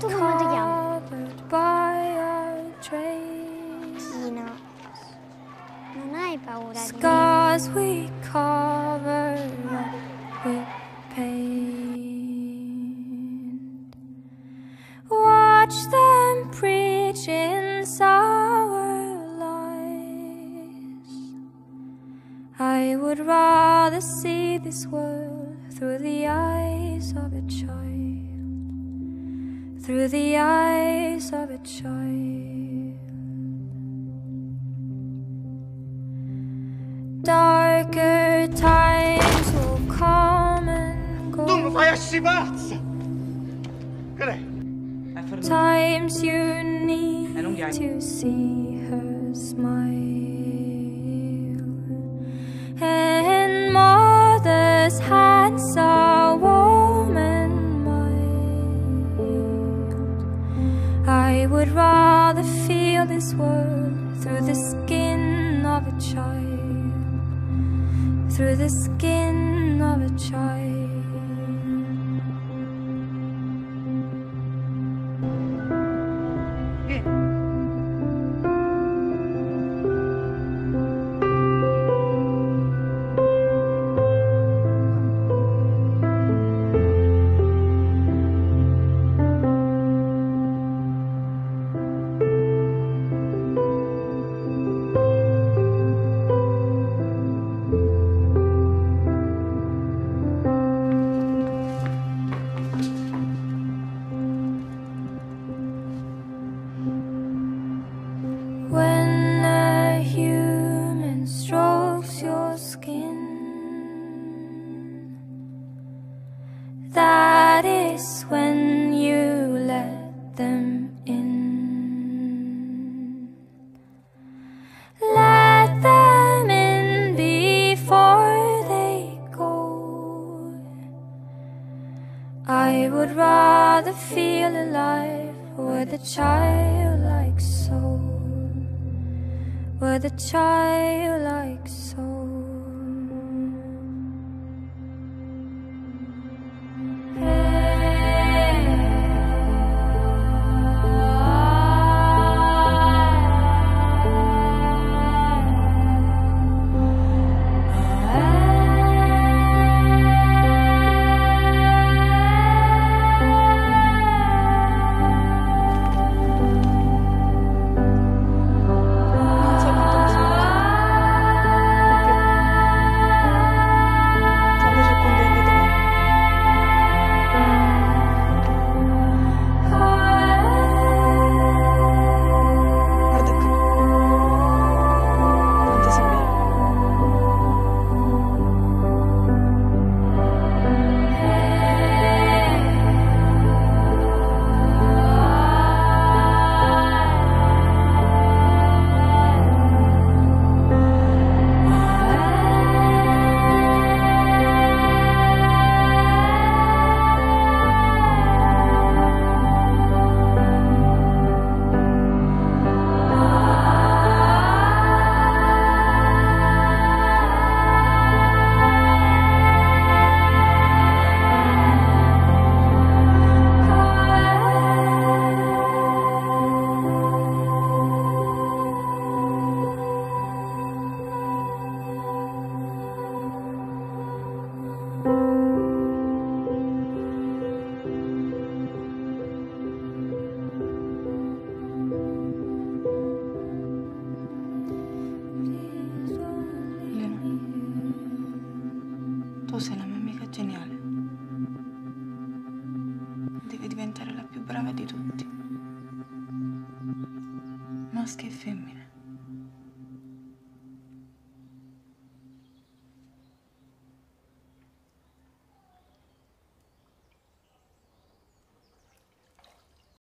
Come ti chiami? covered by. Non hai paura di we cover up with paint. Watch them preach in sour lies. I would rather see this world through the eyes Through the eyes of a child. Darker times will come and go. fai esci pazza! Che lei? È fermato. Times you need to see her smile. And mother's hands are would rather feel this world through the skin of a child. Through the skin of a child. When you let them in. Let them in before they go. I would rather feel alive with a childlike soul with a childlike soul. Di tutti. Maschi e femmine.